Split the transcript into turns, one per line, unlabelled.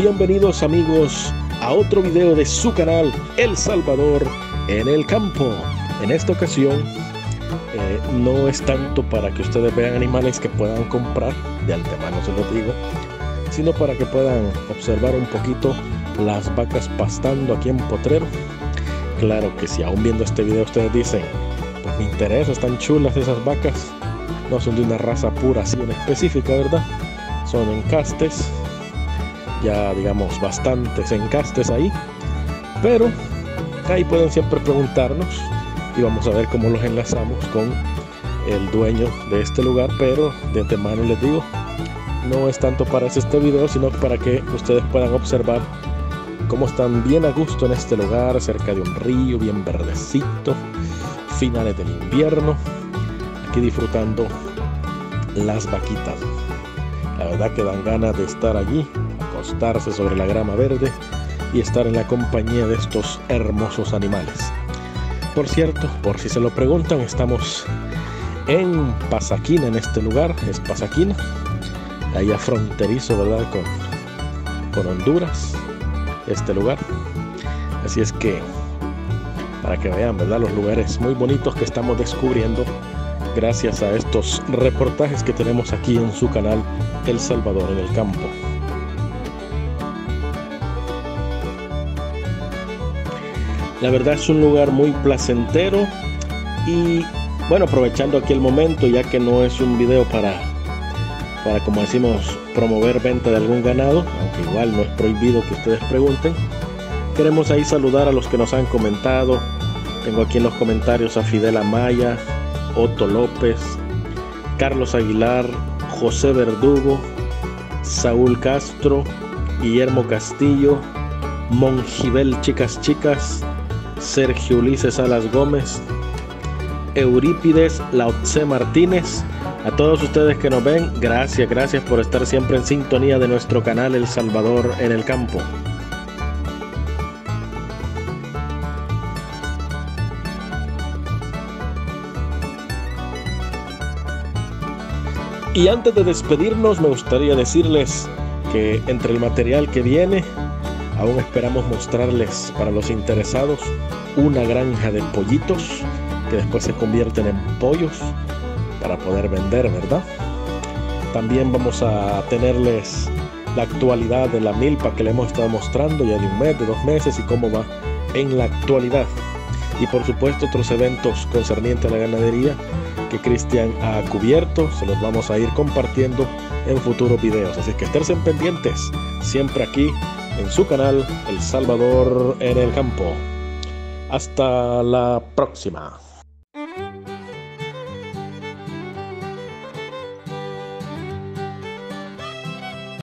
Bienvenidos amigos a otro video de su canal El Salvador en el campo. En esta ocasión eh, no es tanto para que ustedes vean animales que puedan comprar, de antemano se los digo, sino para que puedan observar un poquito las vacas pastando aquí en Potrero. Claro que si aún viendo este video ustedes dicen, pues me interesa, están chulas esas vacas, no son de una raza pura así en específica, ¿verdad? Son encastes, ya digamos bastantes encastes ahí, pero ahí pueden siempre preguntarnos y vamos a ver cómo los enlazamos con el dueño de este lugar, pero de antemano les digo, no es tanto para este video, sino para que ustedes puedan observar cómo están bien a gusto en este lugar, cerca de un río, bien verdecito, finales del invierno, aquí disfrutando las vaquitas. La verdad que dan ganas de estar allí, acostarse sobre la grama verde y estar en la compañía de estos hermosos animales. Por cierto, por si se lo preguntan, estamos en Pasaquina, en este lugar, es Pasaquina, allá fronterizo, ¿verdad? Con, con Honduras, este lugar. Así es que, para que vean, ¿verdad? Los lugares muy bonitos que estamos descubriendo gracias a estos reportajes que tenemos aquí en su canal El Salvador en el Campo. La verdad es un lugar muy placentero y bueno, aprovechando aquí el momento, ya que no es un video para, para como decimos, promover venta de algún ganado, aunque igual no es prohibido que ustedes pregunten, queremos ahí saludar a los que nos han comentado. Tengo aquí en los comentarios a Fidel Amaya, Otto López, Carlos Aguilar, José Verdugo, Saúl Castro, Guillermo Castillo, Monjibel Chicas Chicas, Sergio Ulises Salas Gómez, Eurípides Lautze Martínez. A todos ustedes que nos ven, gracias, gracias por estar siempre en sintonía de nuestro canal El Salvador en el Campo. Y antes de despedirnos, me gustaría decirles que entre el material que viene, aún esperamos mostrarles para los interesados una granja de pollitos que después se convierten en pollos para poder vender, ¿verdad? También vamos a tenerles la actualidad de la milpa que le hemos estado mostrando ya de un mes, de dos meses y cómo va en la actualidad. Y por supuesto otros eventos concernientes a la ganadería que Cristian ha cubierto, se los vamos a ir compartiendo en futuros videos. Así que estén pendientes, siempre aquí en su canal El Salvador en el Campo. Hasta la próxima.